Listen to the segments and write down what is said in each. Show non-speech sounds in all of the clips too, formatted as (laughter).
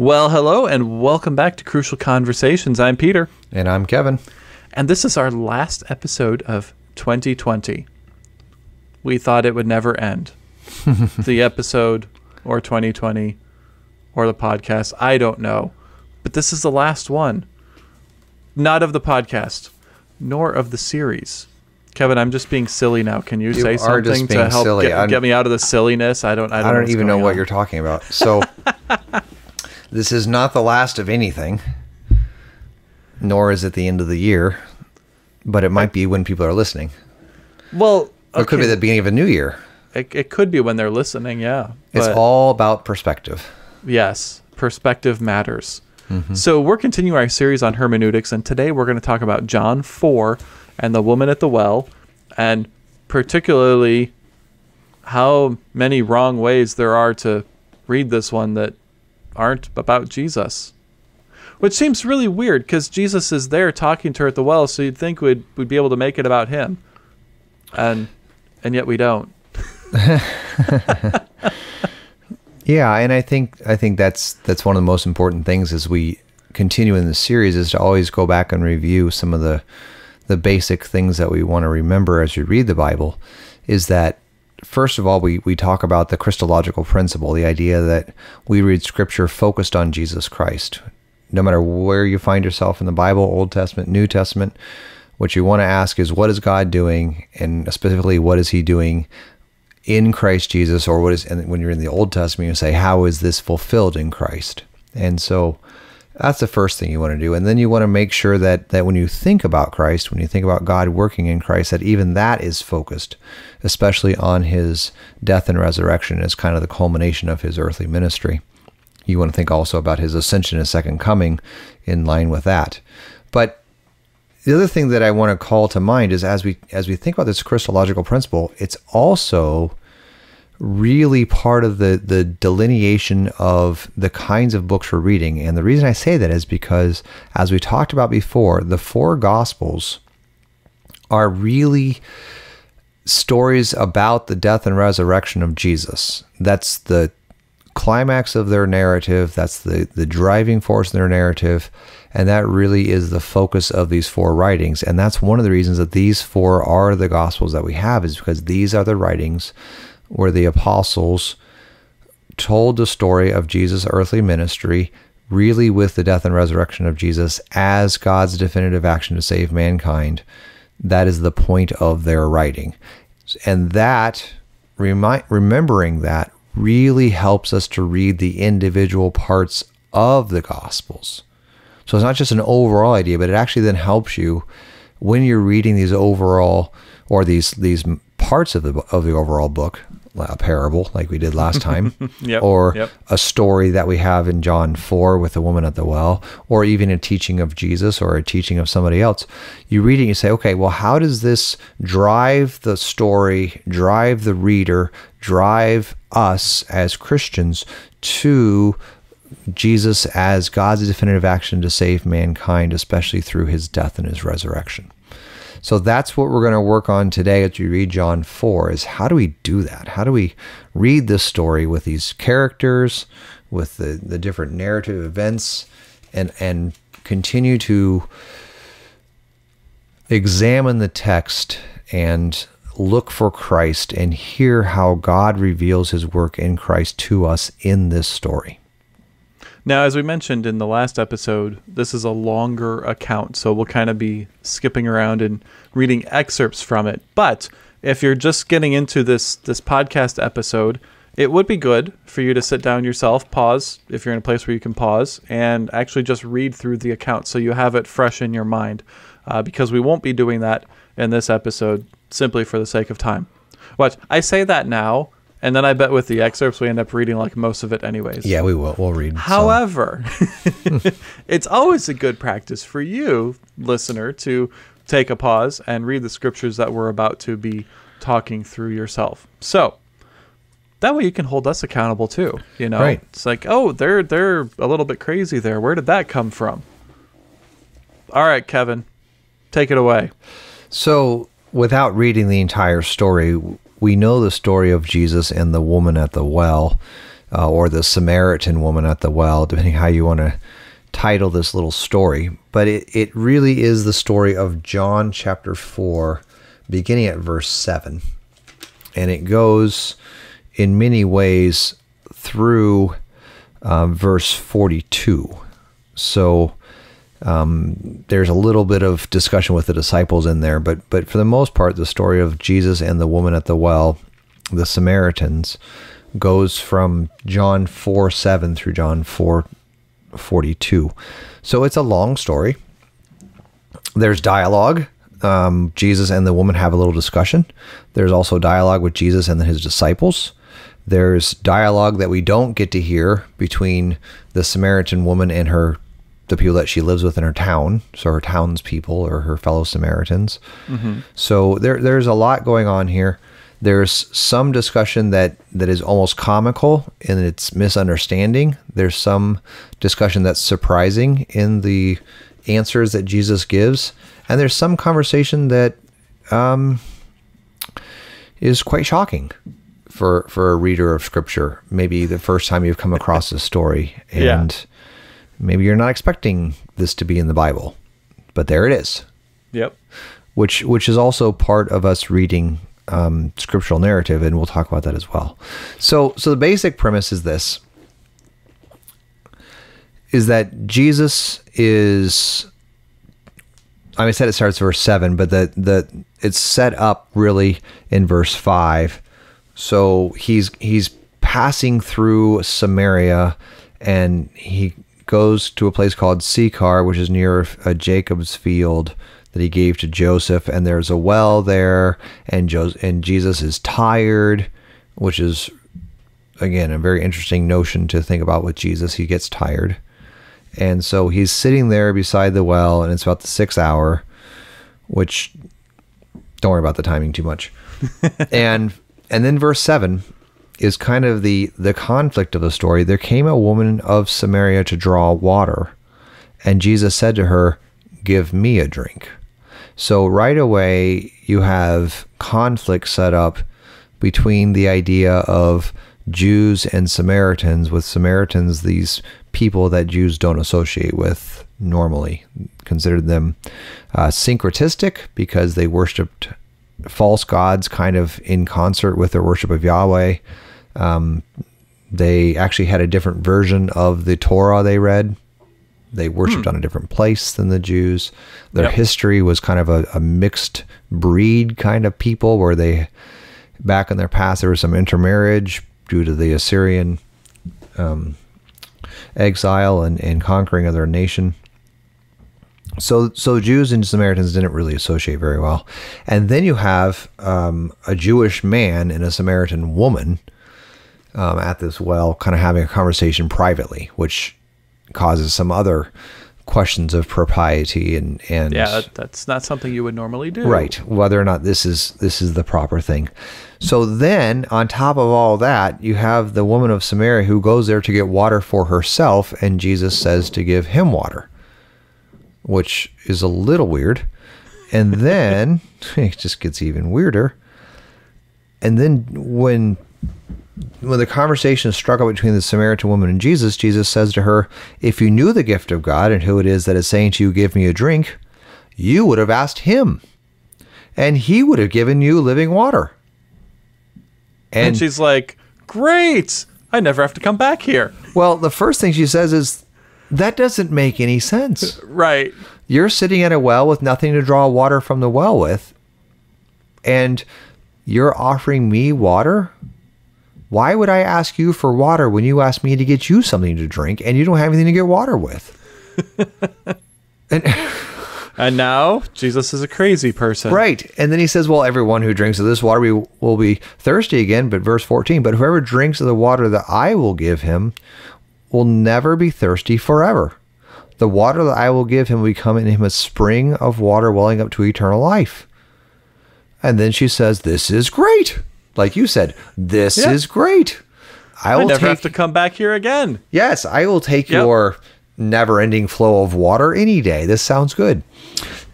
Well, hello and welcome back to Crucial Conversations. I'm Peter, And I'm Kevin. and this is our last episode of 2020. We thought it would never end. (laughs) the episode, or 2020, or the podcast, I don't know. But this is the last one. Not of the podcast, nor of the series. Kevin, I'm just being silly now. Can you, You say something to help get, get me out of the silliness? I don't. I don't, I don't even know going what you're talking about. So, (laughs) this is not the last of anything, nor is it the end of the year, but it might be when people are listening. Well, Or it could be the beginning of a new year. It, it could be when they're listening, yeah. It's all about perspective. yes, perspective matters. Mm-hmm. So we're continuing our series on hermeneutics, and today we're going to talk about John four and the woman at the well, and particularly how many wrong ways there are to read this one that aren't about Jesus. Which seems really weird because Jesus is there talking to her at the well, so you'd think we'd we'd be able to make it about him, and and yet we don't. (laughs) Yeah, and I think I think that's that's one of the most important things as we continue in the series is to always go back and review some of the the basic things that we want to remember as we read the Bible is that first of all we we talk about the Christological principle, the idea that we read scripture focused on Jesus Christ. No matter where you find yourself in the Bible, Old Testament, New Testament, what you want to ask is what is God doing and specifically what is he doing in Christ Jesus, or what is, and when you're in the Old Testament, you say, how is this fulfilled in Christ? And so that's the first thing you want to do. And then you want to make sure that, that when you think about Christ, when you think about God working in Christ, that even that is focused, especially on his death and resurrection as kind of the culmination of his earthly ministry. You want to think also about his ascension and second coming in line with that. But the other thing that I want to call to mind is as we as we think about this Christological principle, it's also really part of the the delineation of the kinds of books we're reading. And the reason I say that is because as we talked about before, the four gospels are really stories about the death and resurrection of Jesus. That's the climax of their narrative. That's the, the driving force in their narrative. And that really is the focus of these four writings. And that's one of the reasons that these four are the gospels that we have, is because these are the writings where the apostles told the story of Jesus' earthly ministry, really with the death and resurrection of Jesus as God's definitive action to save mankind. That is the point of their writing. And that, remembering that, really helps us to read the individual parts of the Gospels. So it's not just an overall idea, but it actually then helps you when you're reading these overall or these these parts of the of the overall book, a parable like we did last time, (laughs) Yep, or yep. a story that we have in John 4 with the woman at the well, or even a teaching of Jesus or a teaching of somebody else. You read it and you say, okay, well, how does this drive the story, drive the reader, drive us as Christians to Jesus as God's definitive action to save mankind, especially through his death and his resurrection? So that's what we're going to work on today as we read John 4 is how do we do that? How do we read this story with these characters, with the, the different narrative events and and continue to examine the text and look for Christ and hear how God reveals his work in Christ to us in this story. Now, as we mentioned in the last episode, this is a longer account, so we'll kind of be skipping around and reading excerpts from it. But if you're just getting into this this podcast episode, it would be good for you to sit down yourself, pause if you're in a place where you can pause, and actually just read through the account so you have it fresh in your mind. Uh, because we won't be doing that in this episode simply for the sake of time. Watch, I say that now, and then I bet with the excerpts we end up reading like most of it anyways. Yeah, we will. We'll read. However, (laughs) (laughs) it's always a good practice for you, listener, to take a pause and read the scriptures that we're about to be talking through yourself. So that way you can hold us accountable too. You know, Right. it's like, oh, they're they're a little bit crazy there. Where did that come from? All right, Kevin, take it away. So, without reading the entire story, we know the story of Jesus and the woman at the well. uh, or the Samaritan woman at the well, depending how you want to title this little story. But it, it really is the story of John chapter 4, beginning at verse 7. And it goes in many ways through uh, verse 42. So um, there's a little bit of discussion with the disciples in there, but but for the most part, the story of Jesus and the woman at the well, the Samaritans, goes from John 4 7 through John 4 42. So it's a long story. There's dialogue. Um, Jesus and the woman have a little discussion. There's also dialogue with Jesus and his disciples. There's dialogue that we don't get to hear between the Samaritan woman and her the people that she lives with in her town, so her townspeople or her fellow Samaritans. Mm-hmm. So there there's a lot going on here. There's some discussion that that is almost comical in its misunderstanding. There's some discussion that's surprising in the answers that Jesus gives, and there's some conversation that um, is quite shocking for for a reader of scripture. Maybe the first time you've come across this story, and Yeah. Maybe you're not expecting this to be in the Bible, but there it is. Yep. Which which is also part of us reading um, scriptural narrative, and we'll talk about that as well. So so the basic premise is this: is that Jesus is. I mean, I said it starts verse seven, but the the it's set up really in verse five. So he's he's passing through Samaria, and he goes to a place called Sychar, which is near a Jacob's field that he gave to Joseph. And there's a well there, and jo- and Jesus is tired, which is again a very interesting notion to think about with Jesus. He gets tired, and so he's sitting there beside the well, and it's about the sixth hour, which don't worry about the timing too much. (laughs) and and then verse 7 is kind of the the conflict of the story. There came a woman of Samaria to draw water, and Jesus said to her, "Give me a drink." So right away you have conflict set up between the idea of Jews and Samaritans, with Samaritans these people that Jews don't associate with normally, considered them uh, syncretistic because they worshipped false gods kind of in concert with their worship of Yahweh. Um, they actually had a different version of the Torah they read. They worshipped on a different place than the Jews. Their Yep. history was kind of a, a mixed breed kind of people where they, back in their past, there was some intermarriage due to the Assyrian um, exile and, and conquering of their nation. So, so Jews and Samaritans didn't really associate very well, and then you have um, a Jewish man and a Samaritan woman um, at this well, kind of having a conversation privately, which causes some other questions of propriety and and Yeah, that's not something you would normally do. right whether or not this is this is the proper thing. So then, on top of all that, you have the woman of Samaria who goes there to get water for herself, and Jesus says to give him water which is a little weird. And then (laughs) it just gets even weirder. And then when when the conversation struck up between the Samaritan woman and Jesus, Jesus says to her, If you knew the gift of God and who it is that is saying to you, Give me a drink, you would have asked him, and he would have given you living water. And, And, she's like, "Great! I never have to come back here." well, the first thing she says is, That doesn't make any sense. (laughs) Right. You're sitting at a well with nothing to draw water from the well with, and you're offering me water? Why would I ask you for water when you ask me to get you something to drink and you don't have anything to get water with? (laughs) and, And now Jesus is a crazy person. right. And then he says, Well, everyone who drinks of this water will- will be thirsty again. But verse 14, but whoever drinks of the water that I will give him will never be thirsty forever. The water that I will give him will become in him a spring of water welling up to eternal life. And then she says, This is great. Like you said, this Yeah. is great. I I will never take, have to come back here again. Yes, I will take Yep. your never ending flow of water any day. This sounds good.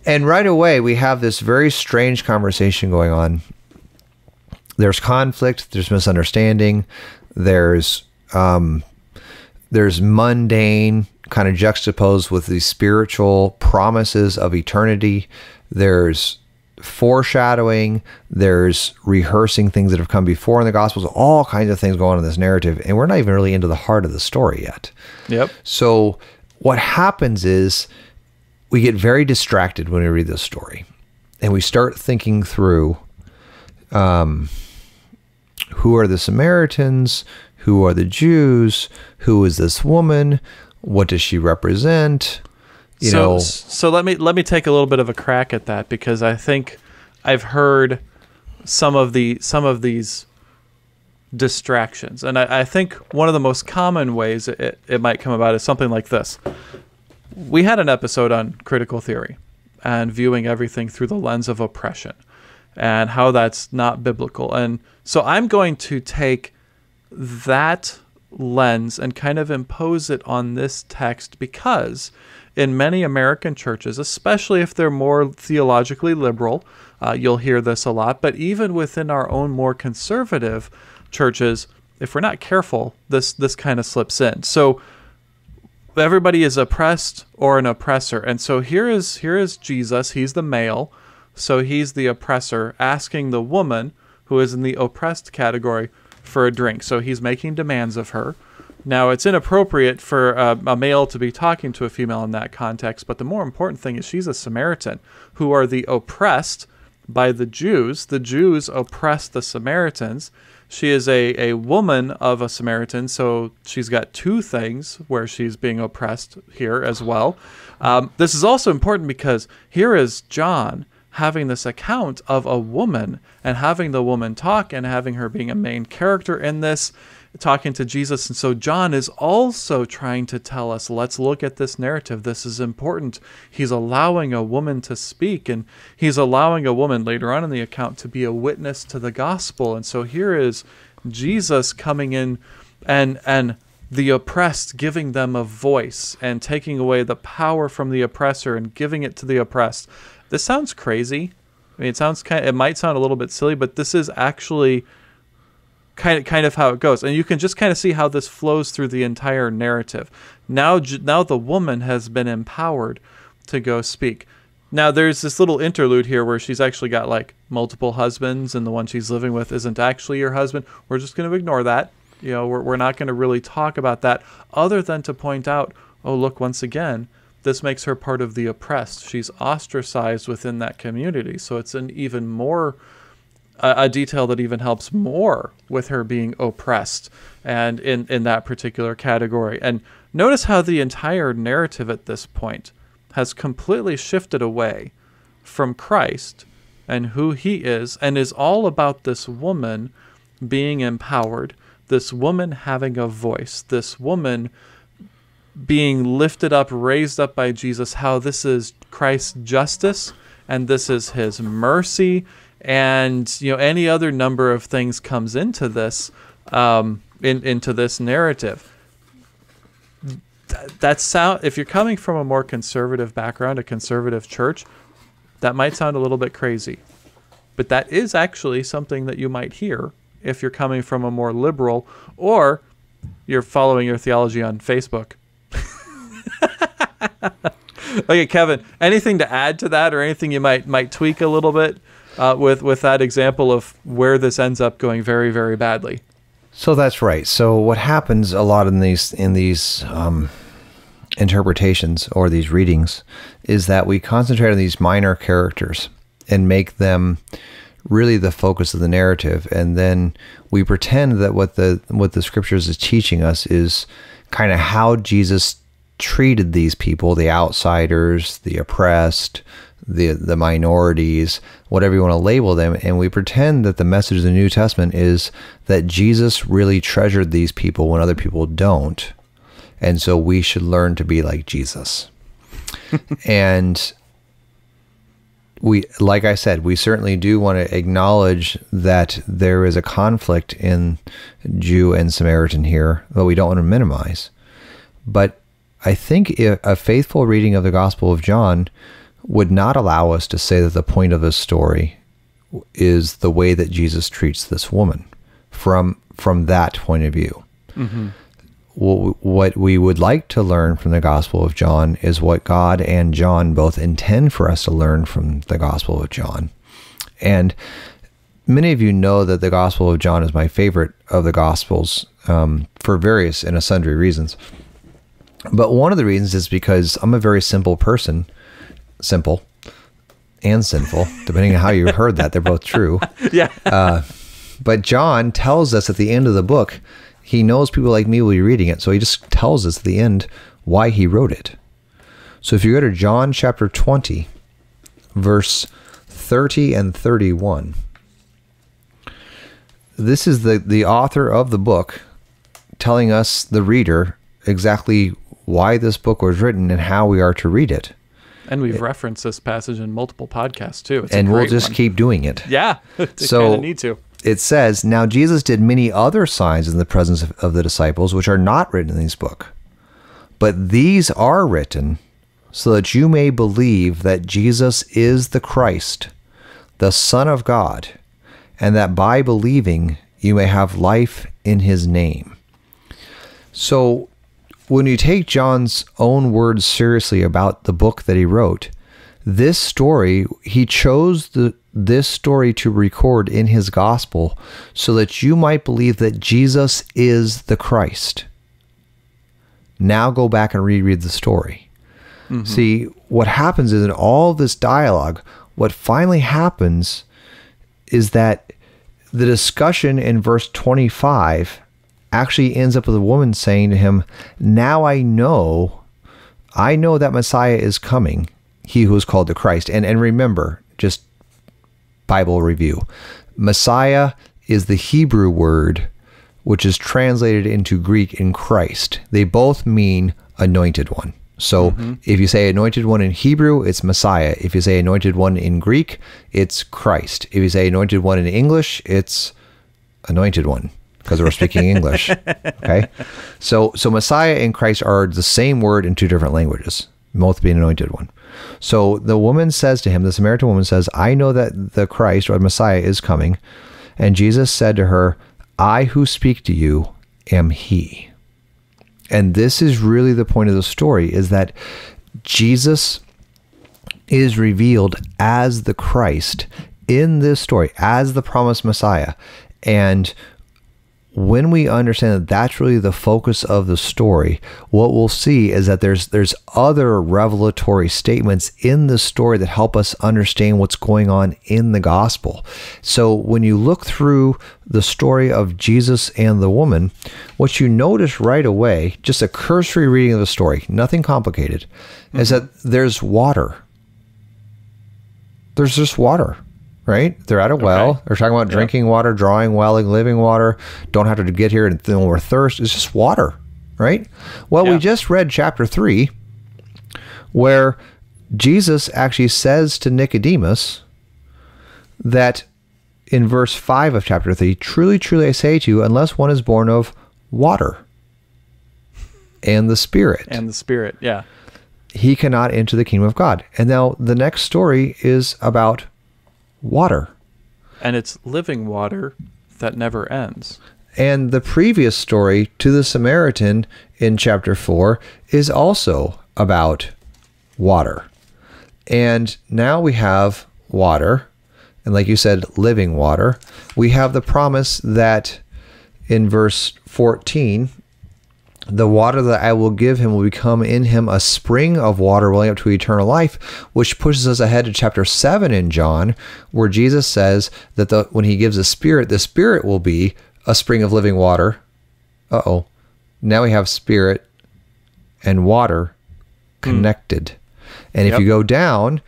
And right away, we have this very strange conversation going on. There's conflict, there's misunderstanding, there's um, there's mundane kind of juxtaposed with these spiritual promises of eternity. There's foreshadowing, there's rehearsing things that have come before in the Gospels, all kinds of things going on in this narrative, and we're not even really into the heart of the story yet. Yep. So, what happens is we get very distracted when we read this story, and we start thinking through um, who are the Samaritans, who are the Jews, who is this woman, what does she represent? You so, know, so let me let me take a little bit of a crack at that because I think I've heard some of the some of these distractions, and I, I think one of the most common ways it, it might come about is something like this. We had an episode on critical theory and viewing everything through the lens of oppression and how that's not biblical. And so I'm going to take that lens and kind of impose it on this text because in many American churches, especially if they're more theologically liberal, uh, you'll hear this a lot, but even within our own more conservative churches, if we're not careful, this this kind of slips in. So everybody is oppressed or an oppressor. And so here is here is Jesus, he's the male, so he's the oppressor asking the woman who is in the oppressed category for a drink. So he's making demands of her. Now, it's inappropriate for a, a, male to be talking to a female in that context, but the more important thing is she's a Samaritan, who are the oppressed by the Jews. The Jews oppress the Samaritans. She is a, a woman of a Samaritan, so she's got two things where she's being oppressed here as well. Um, this is also important because here is John having this account of a woman and having the woman talk and having her being a main character in this talking to Jesus. And so John is also trying to tell us, let's look at this narrative. This is important. He's allowing a woman to speak, and he's allowing a woman later on in the account to be a witness to the gospel. And so here is Jesus coming in and and the oppressed giving them a voice and taking away the power from the oppressor and giving it to the oppressed. This sounds crazy. I mean, it sounds kind. Of, it might sound a little bit silly, but this is actually kind of kind of how it goes, and you can just kind of see how this flows through the entire narrative. Now, now the woman has been empowered to go speak. Now, there's this little interlude here where she's actually got like multiple husbands, and the one she's living with isn't actually your husband. We're just going to ignore that. You know, we're, we're not going to really talk about that, other than to point out, oh, look, once again, this makes her part of the oppressed. She's ostracized within that community. So it's an even more a, a, detail that even helps more with her being oppressed and in, in that particular category. And notice how the entire narrative at this point has completely shifted away from Christ and who he is and is all about this woman being empowered, this woman having a voice, this woman being lifted up, raised up by Jesus, how this is Christ's justice and this is his mercy and you know any other number of things comes into this um, in, into this narrative. That sound if you're coming from a more conservative background a conservative church that might sound a little bit crazy. But that is actually something that you might hear if you're coming from a more liberal or you're following your theology on facebook. (laughs) Okay, Kevin. Anything to add to that, or anything you might might tweak a little bit uh, with with that example of where this ends up going very very badly? So that's right. So what happens a lot in these in these um, interpretations or these readings is that we concentrate on these minor characters and make them really the focus of the narrative, and then we pretend that what the what the scriptures is teaching us is kind of how Jesus treated these people, the outsiders, the oppressed, the the minorities, whatever you want to label them, and we pretend that the message of the New Testament is that Jesus really treasured these people when other people don't. And so we should learn to be like Jesus. (laughs) and we like I said, we certainly do want to acknowledge that there is a conflict in Jew and Samaritan here, but we don't want to minimize. But I think a faithful reading of the Gospel of John would not allow us to say that the point of this story is the way that Jesus treats this woman from from that point of view. Wh- What we would like to learn from the Gospel of John is what God and John both intend for us to learn from the Gospel of John. And many of you know that the Gospel of John is my favorite of the Gospels um, for various and sundry reasons. But one of the reasons is because I'm a very simple person, simple and sinful, depending on how you heard that. They're both true. (laughs) Yeah. Uh, but John tells us at the end of the book, he knows people like me will be reading it. So he just tells us at the end why he wrote it. So if you go to John chapter 20, verse 30 and 31, this is the, the author of the book telling us, the reader, exactly why this book was written and how we are to read it. And we've referenced this passage in multiple podcasts too. It's and we'll just one. keep doing it. Yeah. (laughs) So- need to. it says, Now Jesus did many other signs in the presence of, of the disciples, which are not written in this book. But these are written so that you may believe that Jesus is the Christ, the Son of God, and that by believing you may have life in his name. So, when you take John's own words seriously about the book that he wrote, this story, he chose the, this story to record in his gospel so that you might believe that Jesus is the Christ. Now go back and reread the story. Mm-hmm. See, what happens is in all this dialogue, what finally happens is that the discussion in verse 25 actually ends up with a woman saying to him, Now I know, I know that Messiah is coming, he who is called the Christ. And, and remember, just Bible review Messiah is the Hebrew word which is translated into Greek in Christ. They both mean anointed one. So mm-hmm. if you say anointed one in Hebrew, it's Messiah. If you say anointed one in Greek, it's Christ. If you say anointed one in English, it's anointed one because we're speaking English. (laughs) Okay. So so Messiah and Christ are the same word in two different languages, both being anointed one. So the woman says to him, the Samaritan woman says, I know that the Christ or Messiah is coming. And Jesus said to her, I who speak to you am he. And this is really the point of the story is that Jesus is revealed as the Christ in this story, as the promised Messiah. And when we understand that that's really the focus of the story, what we'll see is that there's there's other revelatory statements in the story that help us understand what's going on in the gospel. So when you look through the story of Jesus and the woman, what you notice right away, just a cursory reading of the story, nothing complicated, is mm-hmm. that there's water. There's just water right? They're at a well. Okay. They're talking about drinking water, drawing welling, living water. Don't have to get here and feel more thirst. It's just water, right? Well, we just read chapter three, where Jesus actually says to Nicodemus that in verse five of chapter three, truly, truly, I say to you, unless one is born of water and the Spirit, And the spirit. Yeah. he cannot enter the kingdom of God. And now the next story is about water. And it's living water that never ends. And the previous story to the Samaritan in chapter 4 is also about water. And now we have water, and like you said, living water. We have the promise that in verse 14, the water that I will give him will become in him a spring of water welling up to eternal life, which pushes us ahead to chapter 7 in John, where Jesus says that the, when he gives the Spirit, the Spirit will be a spring of living water. Uh oh. Now we have Spirit and water connected. And if Yep. you go down,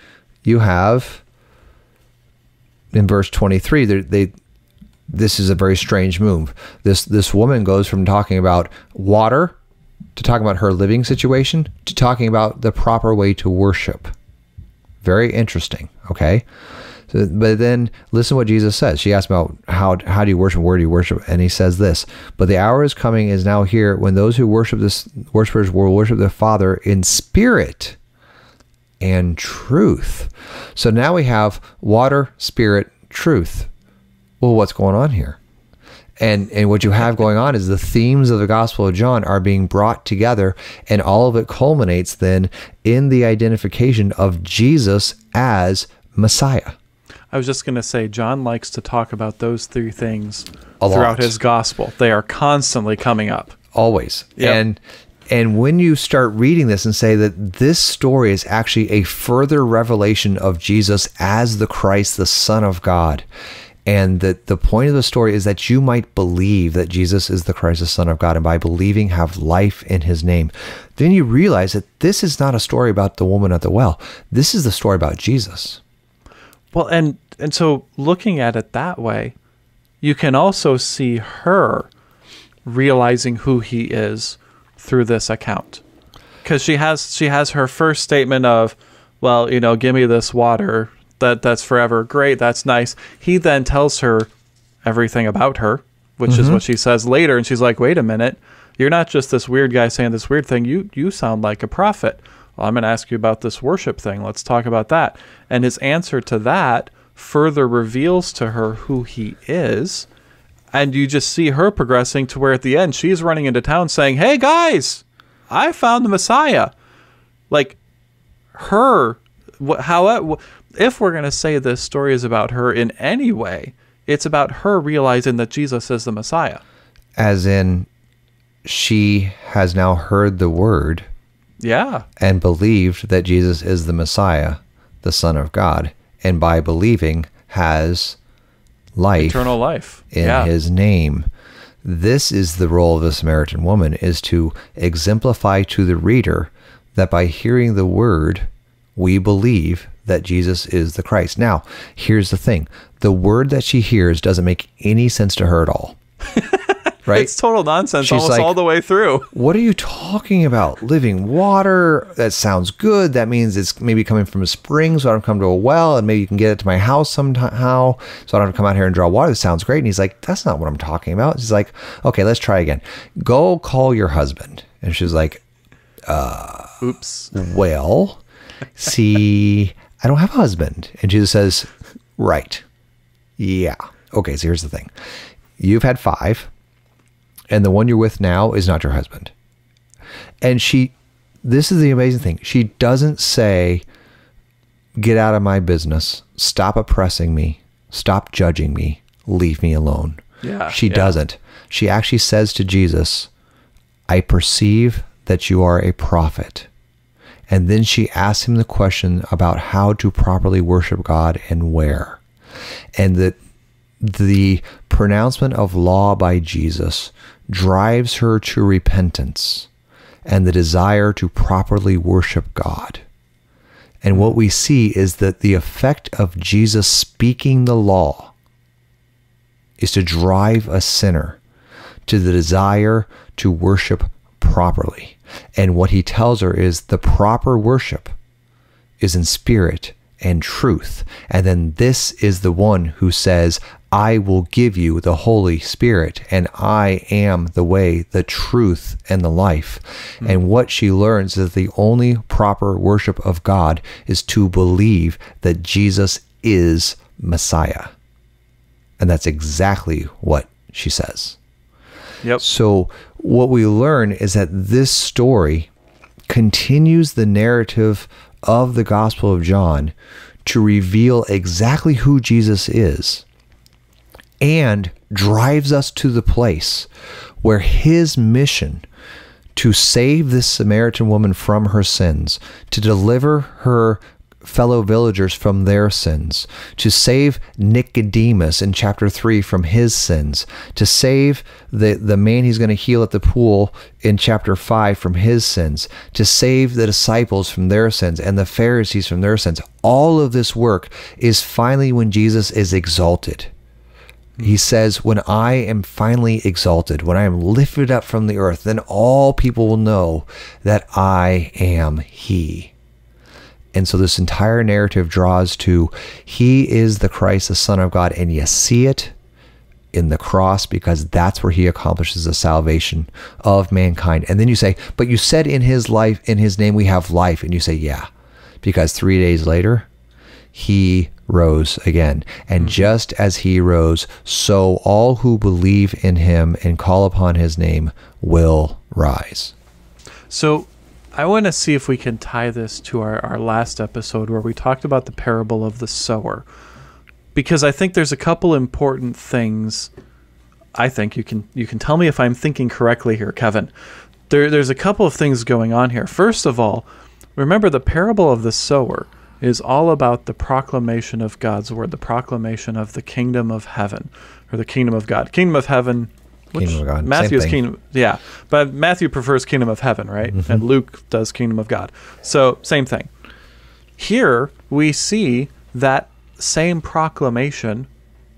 you have in verse 23, they, they this is a very strange move. This this woman goes from talking about water to talking about her living situation to talking about the proper way to worship. Very interesting. Okay. So, but then listen what Jesus says. She asks about how how do you worship, where do you worship, and he says this: "But the hour is coming, is now here, when those who worship this worshipers will worship the Father in spirit and truth." So now we have water, spirit, truth. Well, what's going on here? And and what you have going on is the themes of the Gospel of John are being brought together, and all of it culminates then in the identification of Jesus as Messiah. I was just going to say, John likes to talk about those three things throughout his gospel. They are constantly coming up. always Yep. and and when you start reading this and say that this story is actually a further revelation of Jesus as the Christ the son of God and that the point of the story is that you might believe that Jesus is the Christ the son of God and by believing have life in his name then you realize that this is not a story about the woman at the well this is the story about Jesus Well, and and so looking at it that way, you can also see her realizing who he is through this account. Cuz she has she has her first statement of, well, you know, give me this water. That that's forever. Great, that's nice. He then tells her everything about her, which is what mm-hmm. she says later and she's like, "Wait a minute. You're not just this weird guy saying this weird thing. You you sound like a prophet." Well, I'm going to ask you about this worship thing. Let's talk about that. And his answer to that further reveals to her who he is. And you just see her progressing to where at the end she's running into town saying, Hey guys, I found the Messiah. Like her, how, uh, wh- if we're going to say this story is about her in any way, it's about her realizing that Jesus is the Messiah. as in she has now heard the word Yeah. and believed that Jesus is the Messiah, the Son of God, and by believing has life Eternal life. in yeah. his name. This is the role of the Samaritan woman is to exemplify to the reader that by hearing the word we believe that Jesus is the Christ. Now, here's the thing. The word that she hears doesn't make any sense to her at all. (laughs) right? It's total nonsense She's almost like- all the way through. What are you talking about? Living water? That sounds good. That means it's maybe coming from a spring, so I don't come to a well, and maybe you can get it to my house somehow, so I don't have to come out here and draw water. That sounds great. And he's like, That's not what I'm talking about. He's like, Okay, let's try again. Go call your husband. And she's like, uh, Oops. Well, see, I don't have a husband. And Jesus says, Right. Yeah. Okay, so here's the thing you've had five, and the one you're with now is not your husband. And she, this is the amazing thing. She doesn't say, Get out of my business. Stop oppressing me. Stop judging me. Leave me alone. Yeah, She yeah. doesn't. She actually says to Jesus, I perceive that you are a prophet. And then she asks him the question about how to properly worship God and where. And that the pronouncement of law by Jesus drives her to repentance and the desire to properly worship God. And what we see is that the effect of Jesus speaking the law is to drive a sinner to the desire to worship properly. And what he tells her is the proper worship is in spirit and truth. And then this is the one who says, I will give you the Holy Spirit, and I am the way, the truth, and the life. Hmm. And what she learns is the only proper worship of God is to believe that Jesus is Messiah. And that's exactly what she says. Yep. So, what we learn is that this story continues the narrative of the Gospel of John to reveal exactly who Jesus is and drives us to the place where his mission to save this Samaritan woman from her sins, to deliver her fellow villagers from their sins, to save Nicodemus in chapter 3 from his sins, to save the, the man he's going to heal at the pool in chapter 5 from his sins, to save the disciples from their sins and the Pharisees from their sins. All of this work is finally when Jesus is exalted. He says, When I am finally exalted, when I am lifted up from the earth, then all people will know that I am He. And so this entire narrative draws to He is the Christ, the Son of God, and you see it in the cross because that's where He accomplishes the salvation of mankind. And then you say, But you said in His life, in His name, we have life. And you say, Yeah, because three days later, He rose again. And mm-hmm. just as he rose, so all who believe in him and call upon his name will rise. So I want to see if we can tie this to our, our last episode where we talked about the parable of the sower. Because I think there's a couple important things I think you can you can tell me if I'm thinking correctly here, Kevin. There, there's a couple of things going on here. First of all, remember the parable of the sower is all about the proclamation of God's word, the proclamation of the kingdom of heaven or the kingdom of God. Kingdom of heaven. Which Kingdom of God, Matthew's kingdom, yeah, but Matthew prefers kingdom of heaven, right? Mm-hmm. And Luke does kingdom of God. So same thing. Here we see that same proclamation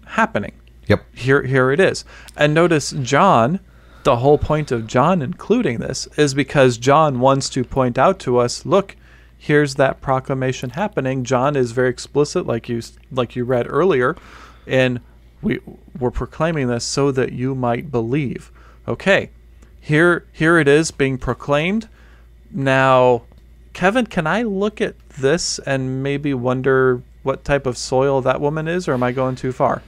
happening Yep. here here it is and notice john the whole point of john including this is because john wants to point out to us look here's that proclamation happening john is very explicit like you like you read earlier and we we're proclaiming this so that you might believe. Okay here here it is being proclaimed. Now kevin can i look at this and maybe wonder what type of soil that woman is or am i going too far?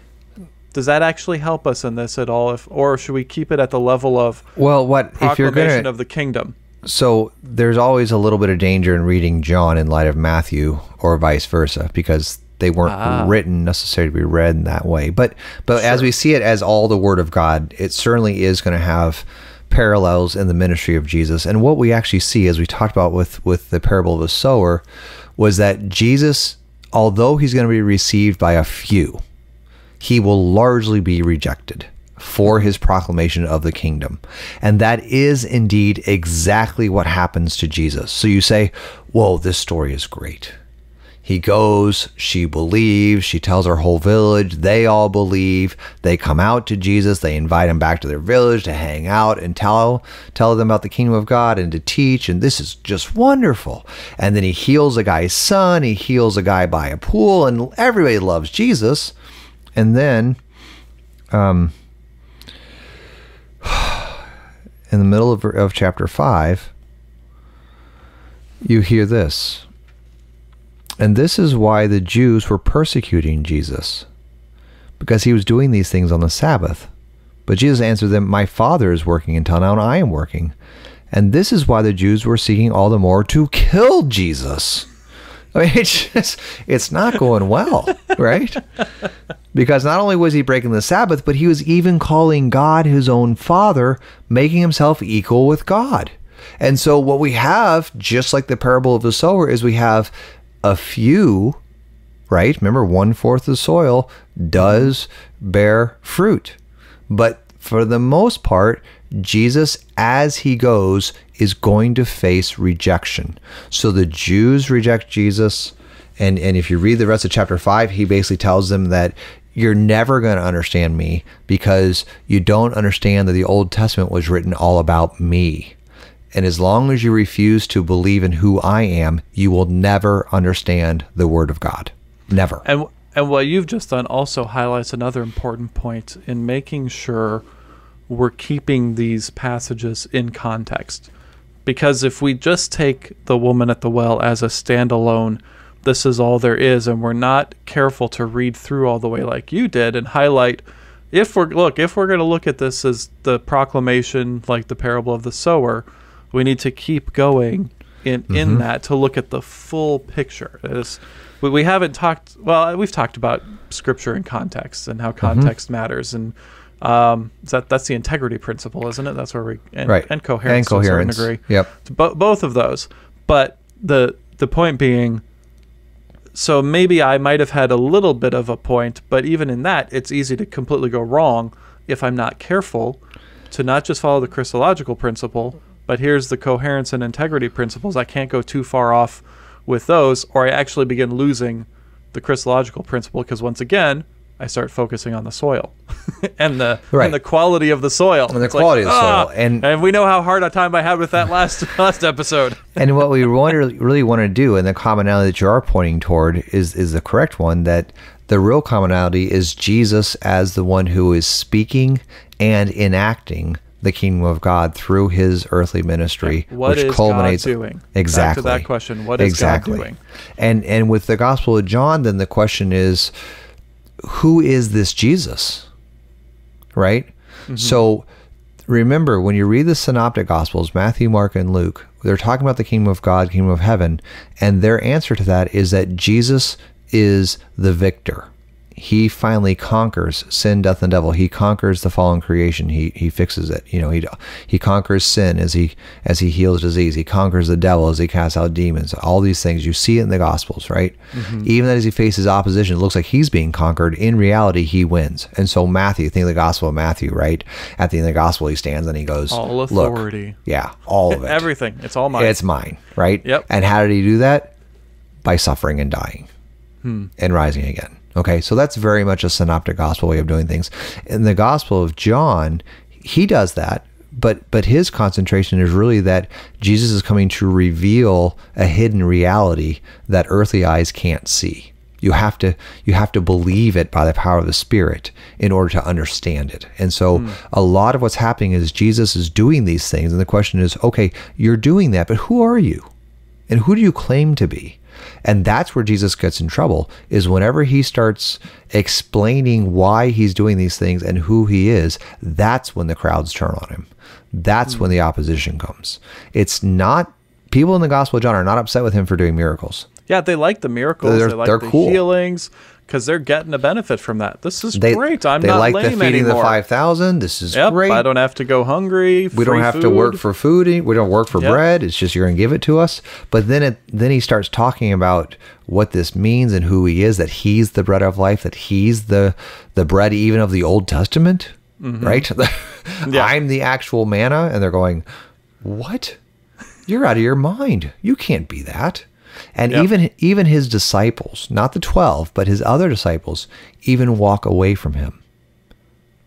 Does that actually help us in this at all if or should we keep it at the level of Well, what if you're gonna? of the kingdom? So there's always a little bit of danger in reading John in light of Matthew, or vice versa, because they weren't Ah. written necessarily to be read in that way. But but as we see it as all the Word of God, it certainly is going to have parallels in the ministry of Jesus. And what we actually see, as we talked about with with the parable of the sower, was that Jesus, although he's going to be received by a few, he will largely be rejected for his proclamation of the kingdom. And that is indeed exactly what happens to Jesus. So you say, Whoa, this story is great. He goes, she believes, she tells her whole village, they all believe, they come out to Jesus, they invite him back to their village to hang out and tell tell them about the kingdom of God and to teach and this is just wonderful. And then he heals a guy's son, he heals a guy by a pool and everybody loves Jesus. And then um (sighs) in the middle of, of chapter 5, you hear this. And this is why the Jews were persecuting Jesus, because he was doing these things on the Sabbath. But Jesus answered them, My Father is working until now, and I am working. And this is why the Jews were seeking all the more to kill Jesus. I mean, (laughs) it's just, it's not going well, right? Because not only was he breaking the Sabbath, but he was even calling God his own father, making himself equal with God. And so, what we have, just like the parable of the sower, is we have a few, right? Remember, one fourth of the soil does bear fruit. But for the most part, Jesus, as he goes, is going to face rejection. So the Jews reject Jesus. And, and if you read the rest of chapter 5, he basically tells them that you're never going to understand me because you don't understand that the Old Testament was written all about me. And as long as you refuse to believe in who I am, you will never understand the Word of God. Never. and and what you've just done also highlights another important point in making sure we're keeping these passages in context because if we just take the woman at the well as a standalone this is all there is and we're not careful to read through all the way like you did and highlight if we're look if we're going to look at this as the proclamation like the parable of the sower we need to keep going in in that to look at the full picture It's- we, we haven't talked well we've talked about scripture and context and how context matters and um, that that's the integrity principle isn't it that's where we and, Right. and coherence And to a certain coherence. degree Yep. Bo- both of those. But the the point being, so maybe I might have had a little bit of a point, but even in that, it's easy to completely go wrong if I'm not careful to not just follow the Christological principle, but here's the coherence and integrity principles. I can't go too far off with those, or I actually begin losing the Christological principle because once again, I start focusing on the soil (laughs) and the Right. and the quality of the soil And the It's like, quality of the ah! soil. And- and we know how hard a time I had with that last (laughs) last episode. (laughs) and what we want to, really want to do, and the commonality that you are pointing toward is is the correct one. That the real commonality is Jesus as the one who is speaking and enacting the kingdom of God through his earthly ministry, What which is culminates God doing? exactly Back to that question. What is exactly. God doing? And and with the Gospel of John, then the question is, who is this Jesus? Right. Mm-hmm. So remember when you read the synoptic gospels matthew mark and luke they're talking about the kingdom of god kingdom of heaven and their answer to that is that jesus is the victor he finally conquers sin death and devil he conquers the fallen creation he he fixes it you know he he conquers sin as he as he heals disease he conquers the devil as he casts out demons all these things you see it in the gospels right even as he faces opposition it looks like he's being conquered in reality he wins and so matthew think of the gospel of matthew right at the end of the gospel he stands and he goes All "Look, authority. yeah all of (laughs) it Everything. It's all mine. it's mine, right? Yep. And how did he do that? By suffering and dying Hmm. and rising again. Okay, so that's very much a synoptic gospel way of doing things. In the Gospel of John, he does that, but but his concentration is really that Jesus is coming to reveal a hidden reality that earthly eyes can't see. You have to you have to believe it by the power of the Spirit in order to understand it. And so hmm. a lot of what's happening is Jesus is doing these things, and the question is, okay, you're doing that, but who are you? And who do you claim to be? And that's where Jesus gets in trouble is whenever he starts explaining why he's doing these things and who he is, that's when the crowds turn on him. That's when the opposition comes. It's not people in the Gospel of John are not upset with him for doing miracles. yeah, they like the miracles. They're- they like they're the cool. healings because they're getting a benefit from that. This is They, great. I'm they not like the lame feeding anymore. the 5,000. This is Yep, great. I don't have to go hungry. we don't have to work for food. We don't work for Yep. bread. It's just you're going to give it to us. But then it then he starts talking about what this means and who he is. That he's the bread of life. That he's the the bread even of the Old Testament. Right. Mm-hmm. (laughs) Yeah. I'm the actual manna, and they're going, "What? You're out of your mind. You can't be that." And Yep. even even his disciples, not the twelve, but his other disciples, even walk away from him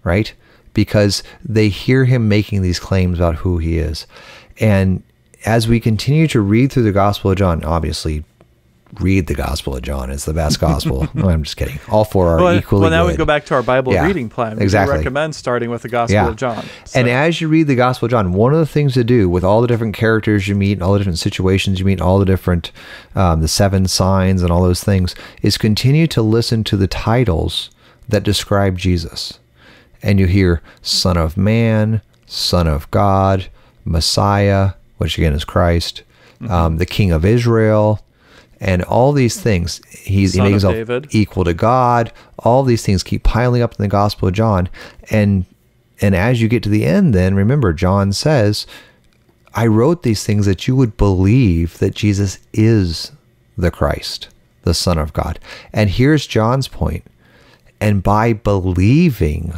right? Because they hear him making these claims about who he is. And as we continue to read through the Gospel of John, obviously, read the Gospel of John. It's the best gospel. (laughs) no, I'm just kidding. All four are Well, equally well, now we go back to our Bible Yeah, reading plan. We exactly. recommend starting with the Gospel of John. So- And as you read the Gospel of John, one of the things to do with all the different characters you meet, and all the different situations you meet, and all the different, um, the seven signs and all those things, is continue to listen to the titles that describe Jesus. And you hear Son of Man, Son of God, Messiah, which again is Christ, Mm-hmm. um, the King of Israel, and all these things. He's he makes himself David. equal to God. All these things keep piling up in the Gospel of John, and and as you get to the end, then remember John says, "I wrote these things that you would believe that Jesus is the Christ, the Son of God." And here's John's point: and by believing,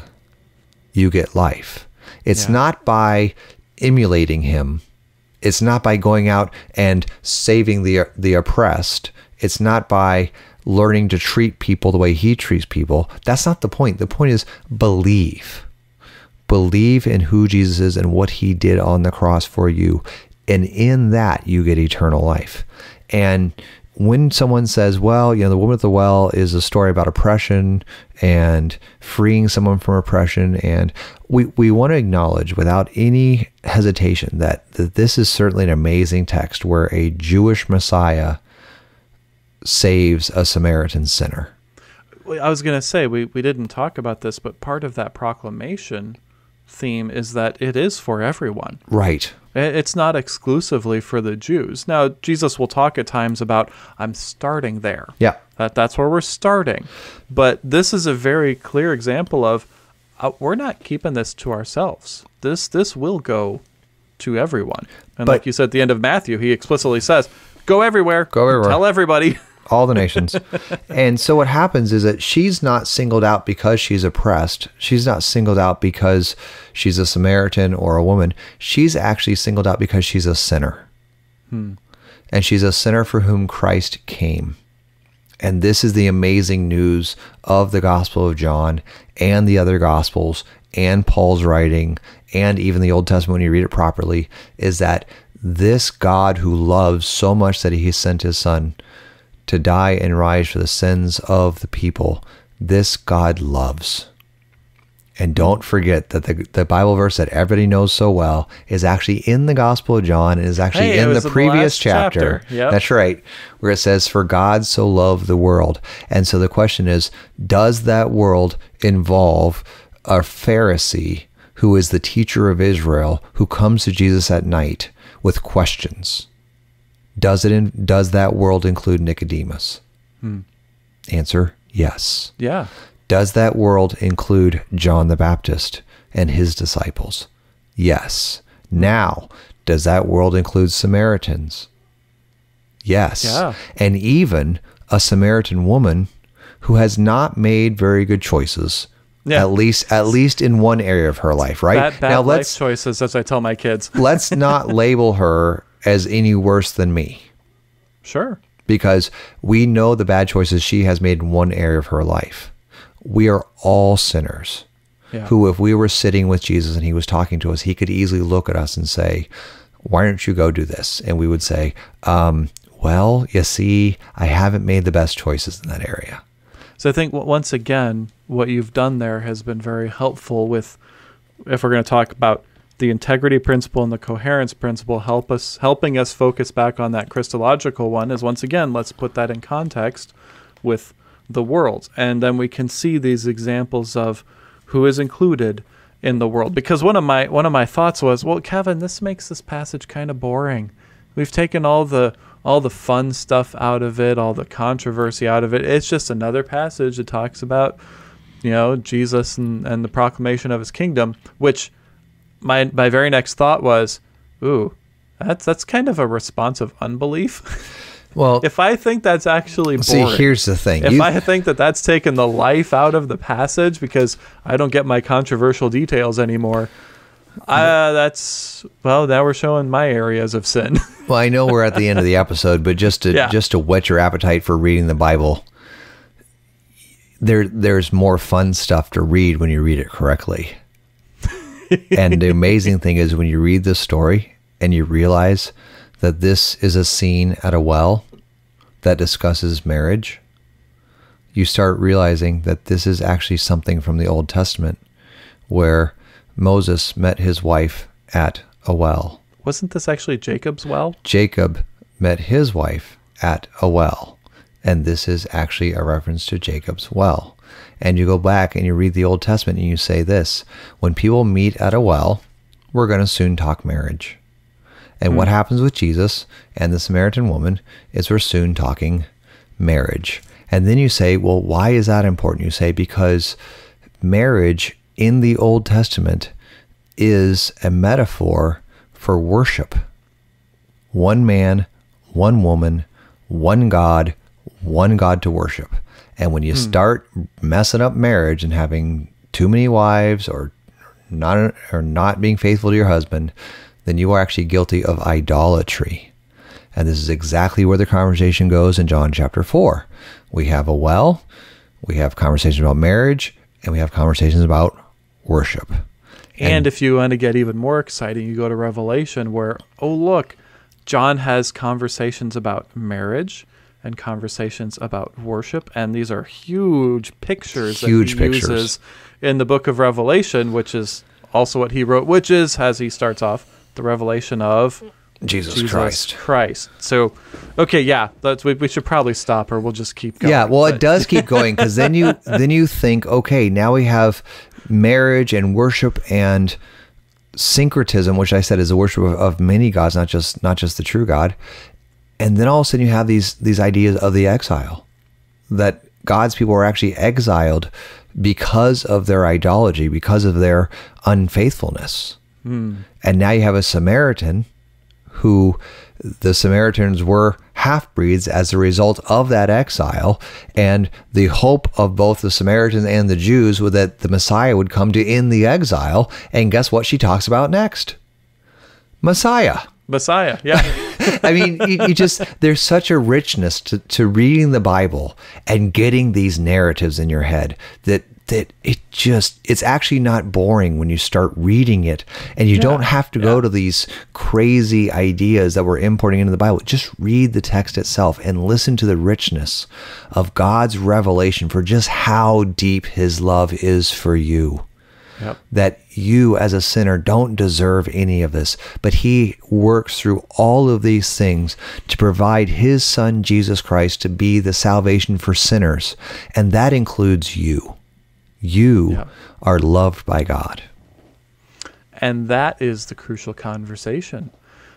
you get life. It's Yeah. not by emulating him. It's not by going out and saving the the oppressed. It's not by learning to treat people the way he treats people. That's not the point. The point is believe. Believe in who Jesus is and what he did on the cross for you. And in that you get eternal life. And when someone says, well, you know, the woman at the well is a story about oppression and freeing someone from oppression, and we, we want to acknowledge without any hesitation that, that this is certainly an amazing text where a Jewish Messiah saves a Samaritan sinner. I was going to say we, we didn't talk about this, but part of that proclamation theme is that it is for everyone. Right. It's not exclusively for the Jews. Now, Jesus will talk at times about I'm starting there. Yeah. That that's where we're starting. But this is a very clear example of uh, we're not keeping this to ourselves. This this will go to everyone. And But- like you said at the end of Matthew, he explicitly says, "Go everywhere. Go everywhere. Tell everybody." (laughs) all the nations. (laughs) and so what happens is that she's not singled out because she's oppressed. She's not singled out because she's a Samaritan or a woman. She's actually singled out because she's a sinner. Hmm. And she's a sinner for whom Christ came. And this is the amazing news of the Gospel of John and the other Gospels and Paul's writing and even the Old Testament when you read it properly is that this God who loves so much that he sent his son to die and rise for the sins of the people, this God loves. And don't forget that the, the Bible verse that everybody knows so well is actually in the Gospel of John and is actually Hey, in the in the previous chapter. chapter. Yep. That's right. Where it says, For God so loved the world. And so the question is, does that world involve a Pharisee who is the teacher of Israel who comes to Jesus at night with questions? Does it in, does that world include Nicodemus? Hmm. Answer, yes. Yeah. Does that world include John the Baptist and his disciples? Yes. Now, does that world include Samaritans? Yes. Yeah. And even a Samaritan woman who has not made very good choices. Yeah. At least at least in one area of her life, right? Bad, bad now life let's choices, as I tell my kids. let's not (laughs) label her as any worse than me Sure. because we know the bad choices she has made in one area of her life. We are all sinners Yeah. who, if we were sitting with Jesus and he was talking to us, he could easily look at us and say, Why don't you go do this? And we would say, um, Well, you see, I haven't made the best choices in that area. So I think once again, what you've done there has been very helpful with, if we're going to talk about the integrity principle and the coherence principle, help us helping us focus back on that Christological one. Is once again, let's put that in context with the world, and then we can see these examples of who is included in the world. Because one of my one of my thoughts was, well, Kevin, this makes this passage kind of boring. We've taken all the all the fun stuff out of it, all the controversy out of it. It's just another passage that talks about, you know, Jesus and, and the proclamation of his kingdom, which my my very next thought was, ooh, that's that's kind of a response of unbelief. (laughs) Well, if I think that's actually boring, see, here's the thing. if You- I think that that's taken the life out of the passage because I don't get my controversial details anymore, uh, that's well, now we're showing my areas of sin. (laughs) Well, I know we're at the end of the episode, but just to Yeah. just to whet your appetite for reading the Bible, there there's more fun stuff to read when you read it correctly. (laughs) and the amazing thing is when you read this story and you realize that this is a scene at a well that discusses marriage, you start realizing that this is actually something from the Old Testament where Moses met his wife at a well. Wasn't this actually Jacob's well? Jacob met his wife at a well. And this is actually a reference to Jacob's well. And you go back and you read the Old Testament and you say this when people meet at a well, we're going to soon talk marriage. And what hmm. happens with Jesus and the Samaritan woman is we're soon talking marriage. And then you say, well, why is that important? You say, because marriage in the Old Testament is a metaphor for worship one man, one woman, one God, one God to worship. And when you hmm. start messing up marriage and having too many wives or not or not being faithful to your husband, then you are actually guilty of idolatry. And this is exactly where the conversation goes in John chapter 4. We have a well, we have conversations about marriage, and we have conversations about worship. And, if you want to get even more exciting, you go to Revelation where, oh, look, John has conversations about marriage and conversations about worship. And these are huge pictures Huge that he pictures. uses in the book of Revelation, which is also what he wrote, which is, as he starts off, the revelation of Jesus, Jesus Christ. Christ. So, okay, yeah, that's, we, we should probably stop or we'll just keep going. Yeah, well, it does keep (laughs) going because then you then you think, okay, now we have marriage and worship and syncretism, which I said is the worship of, of many gods, not just not just the true God. And then all of a sudden you have these these ideas of the exile, that God's people are actually exiled because of their idolatry, because of their unfaithfulness. Hmm. And now you have a Samaritan who the Samaritans were half breeds as a result of that exile. And the hope of both the Samaritans and the Jews was that the Messiah would come to end the exile. And guess what she talks about next? Messiah. Messiah, yeah. (laughs) I mean, you, you just, there's such a richness to, to reading the Bible and getting these narratives in your head that, that it just, it's actually not boring when you start reading it and you don't have to go to these crazy ideas that we're importing into the Bible. Just read the text itself and listen to the richness of God's revelation for just how deep his love is for you. Yep. that you as a sinner don't deserve any of this, but he works through all of these things to provide his son Jesus Christ to be the salvation for sinners, and that includes you. You Yeah. are loved by God. And that is the crucial conversation.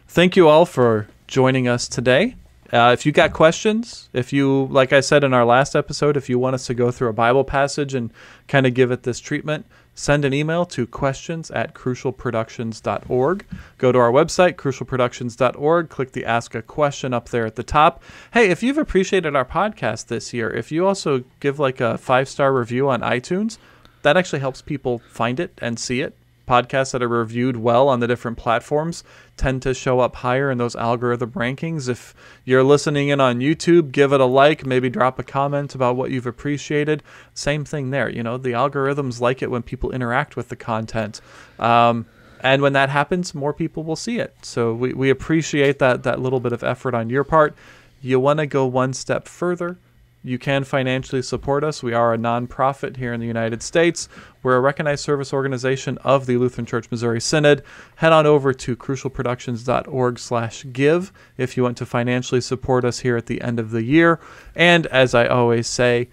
Thank you all for joining us today. Uh, if you got questions, if you, like I said in our last episode, if you want us to go through a Bible passage and kind of give it this treatment, send an email to questions at crucialproductions.org. Go to our website, crucialproductions.org, click the Ask a Question up there at the top. Hey, if you've appreciated our podcast this year, if you also give like a five star review on iTunes, that actually helps people find it and see it podcasts that are reviewed well on the different platforms tend to show up higher in those algorithm rankings. If you're listening in on YouTube, give it a like, maybe drop a comment about what you've appreciated. Same thing there. You know, the algorithms like it when people interact with the content. Um, and when that happens, more people will see it. So we, we appreciate that that little bit of effort on your part. You want to go one step further you can financially support us. We are a nonprofit here in the United States. We're a recognized service organization of the Lutheran Church Missouri Synod. Head on over to crucialproductions.org/give if you want to financially support us here at the end of the year. And as I always say,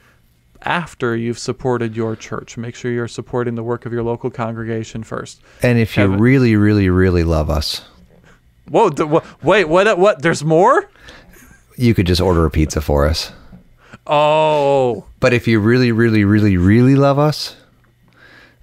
after you've supported your church, make sure you're supporting the work of your local congregation first. And if you Kevin. really, really, really love us, Whoa! th- wha- wait, what? What? There's more? you could just order a pizza for us. Oh, But if you really, really, really, really love us,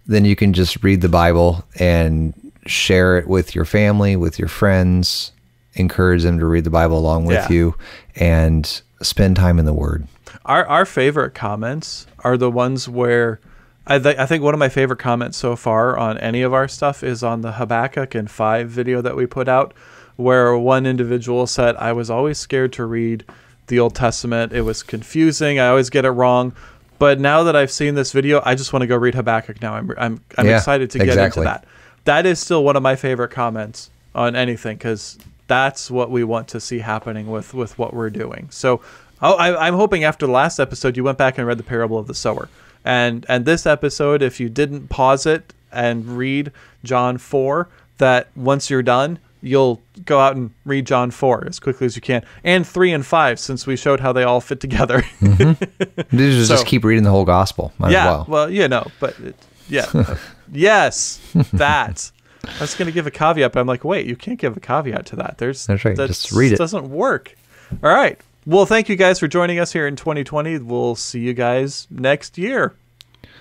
then you can just read the Bible and share it with your family, with your friends, encourage them to read the Bible along with Yeah. you, and spend time in the Word. Our our favorite comments are the ones where I, th- I think one of my favorite comments so far on any of our stuff is on the Habakkuk and 5 video that we put out, where one individual said, I was always scared to read the Old Testament. It was confusing. I always get it wrong. But now that I've seen this video, I just want to go read Habakkuk now. I'm, I'm, I'm Yeah, excited to get exactly. into that. That is still one of my favorite comments on anything because that's what we want to see happening with, with what we're doing. So oh, I, I'm hoping after the last episode you went back and read the parable of the sower. And and this episode, if you didn't pause it and read John four, that once you're done, you'll go out and read John four as quickly as you can, and three and five, since we showed how they all fit together. Mm-hmm. (laughs) Just, So- just keep reading the whole gospel. Might yeah, well. well, you know, but it, yeah, (laughs) yes, that. (laughs) I was going to give a caveat, but I'm like, wait, you can't give a caveat to that. There's That's right, that just read it. Doesn't work. All right. Well, thank you guys for joining us here in 2020. We'll see you guys next year.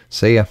See ya.